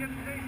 Michigan State.